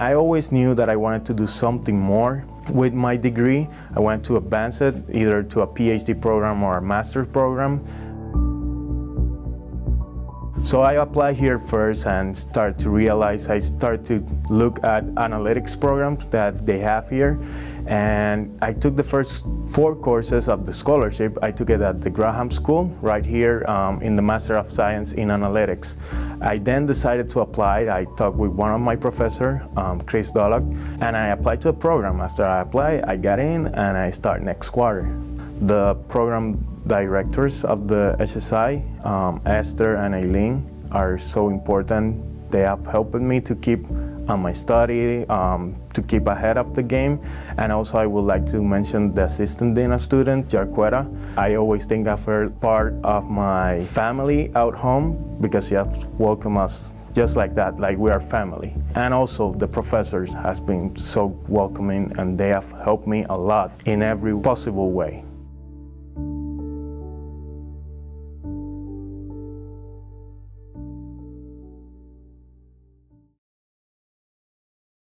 I always knew that I wanted to do something more with my degree. I went to advance it either to a PhD program or a master's program. So I applied here first and start to realize, I start to look at analytics programs that they have here. And I took the first four courses of the scholarship. I took it at the Graham School, right here um, in the Master of Science in Analytics. I then decided to apply. I talked with one of my professor, um, Chris Dollock, and I applied to the program. After I applied, I got in and I start next quarter. The program directors of the HSI, um, Esther and Eileen, are so important. They have helped me to keep on my study, um, to keep ahead of the game. And also I would like to mention the assistant dean of student, Jarqueta. I always think of her part of my family out home because she has welcomed us just like that, like we are family. And also the professors has been so welcoming and they have helped me a lot in every possible way.